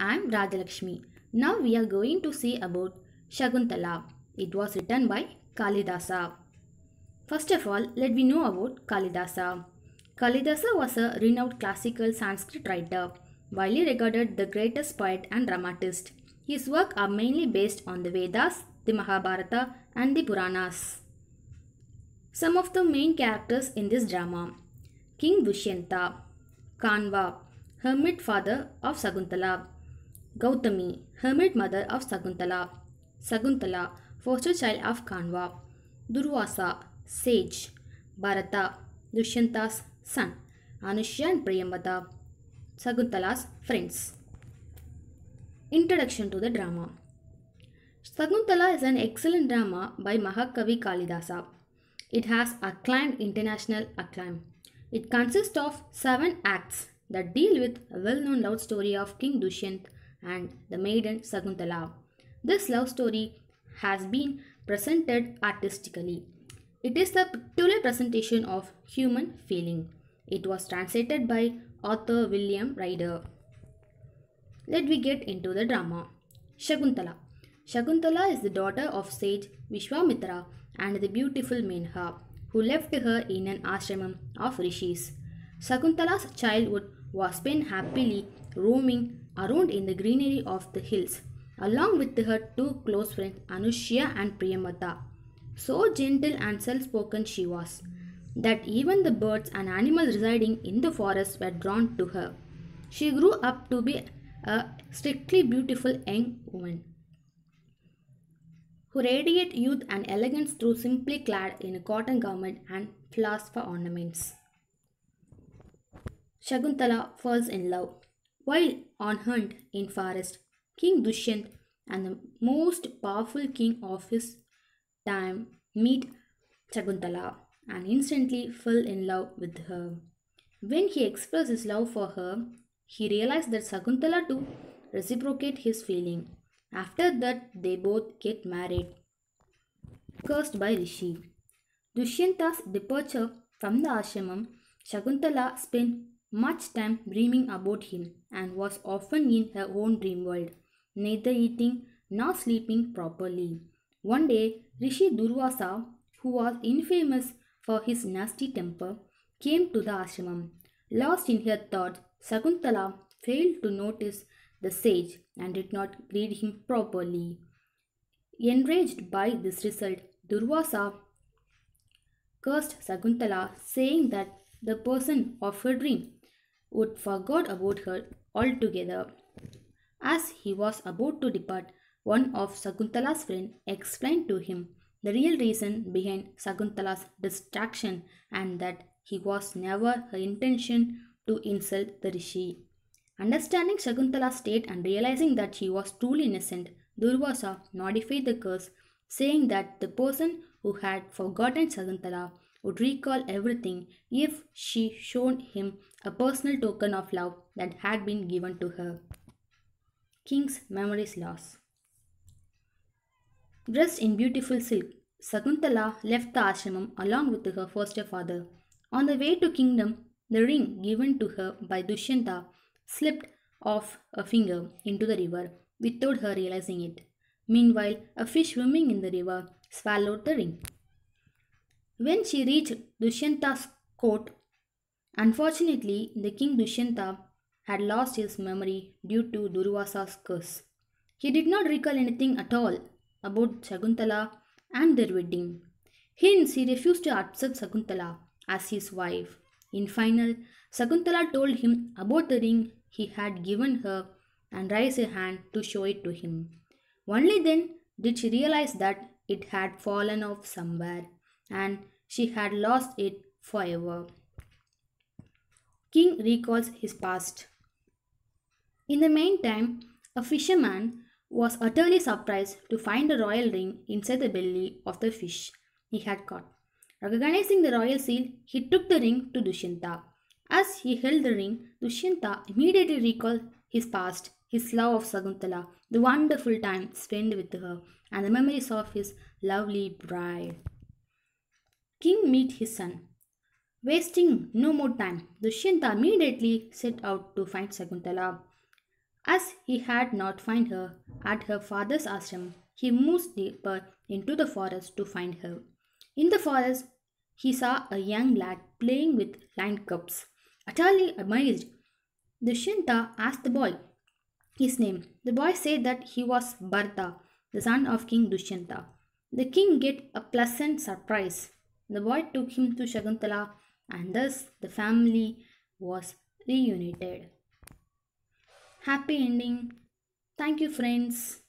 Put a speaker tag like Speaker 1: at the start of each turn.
Speaker 1: I am Rajalakshmi. Now we are going to see about Shakuntala. It was written by Kalidasa. First of all, let me know about Kalidasa. Kalidasa was a renowned classical Sanskrit writer, widely regarded the greatest poet and dramatist. His work are mainly based on the Vedas, the Mahabharata, and the Puranas. Some of the main characters in this drama King Dushyanta, Kanva, hermit father of Sakuntala, Gautami, hermit mother of Sakuntala, Sakuntala, foster child of Kanva, Durvasa, sage, Bharata, Dushyanta's son, Anushya and Sakuntala's friends. Introduction to the drama Sakuntala is an excellent drama by Mahakavi Kalidasa. It has acclaimed international acclaim. It consists of seven acts that deal with a well-known love story of King Dushyant and the maiden Sakuntala. This love story has been presented artistically. It is the pictorial presentation of human feeling. It was translated by author William Ryder. Let we get into the drama. Shakuntala. Shakuntala is the daughter of sage Vishwamitra and the beautiful Menaka, who left her in an ashram of rishis. Shakuntala's childhood was spent happily roaming around in the greenery of the hills, along with her two close friends Anushya and Priyamvada. So gentle and self-spoken she was, that even the birds and animals residing in the forest were drawn to her. She grew up to be a strictly beautiful young woman who radiate youth and elegance through simply clad in a cotton garment and flowers for ornaments. Shakuntala falls in love. While on hunt in forest, King Dushyant and the most powerful king of his time meet Shakuntala and instantly fell in love with her. When he expressed his love for her, he realized that Shakuntala too reciprocate his feeling. After that, they both get married. Cursed by Rishi. Dushyanta's departure from the ashram, Shakuntala spent much time dreaming about him and was often in her own dream world, neither eating nor sleeping properly. One day, Rishi Durvasa, who was infamous for his nasty temper, came to the ashram. Lost in her thoughts, Shakuntala failed to notice the sage and did not greet him properly. Enraged by this result, Durvasa cursed Shakuntala, saying that the person of her dream would forget about her altogether. As he was about to depart, one of Shakuntala's friends explained to him the real reason behind Shakuntala's distraction and that he was never her intention to insult the rishi. Understanding Shakuntala's state and realizing that she was truly innocent, Durvasa modified the curse, saying that the person who had forgotten Shakuntala would recall everything if she showed him a personal token of love that had been given to her. King's memories lost. Dressed in beautiful silk, Sakuntala left the ashramam along with her foster father. On the way to kingdom, the ring given to her by Dushyanta slipped off a finger into the river without her realizing it. Meanwhile, a fish swimming in the river swallowed the ring. When she reached Dushyanta's court, unfortunately, the king Dushyanta had lost his memory due to Durvasa's curse. He did not recall anything at all about Shakuntala and their wedding. Hence, he refused to accept Shakuntala as his wife. In final, Shakuntala told him about the ring he had given her and raised her hand to show it to him. Only then did she realize that it had fallen off somewhere and she had lost it forever. King recalls his past. In the meantime, a fisherman was utterly surprised to find a royal ring inside the belly of the fish he had caught. Recognizing the royal seal, he took the ring to Dushyanta. As he held the ring, Dushyanta immediately recalled his past, his love of Sakuntala, the wonderful time spent with her, and the memories of his lovely bride. King meet his son. Wasting no more time, Dushyanta immediately set out to find Sakuntala. As he had not found her at her father's ashram, he moved deeper into the forest to find her. In the forest, he saw a young lad playing with lion cubs. Utterly amazed, Dushyanta asked the boy his name. The boy said that he was Bharata, the son of King Dushyanta. The king get a pleasant surprise. The boy took him to Shakuntala and thus the family was reunited. Happy ending. Thank you, friends.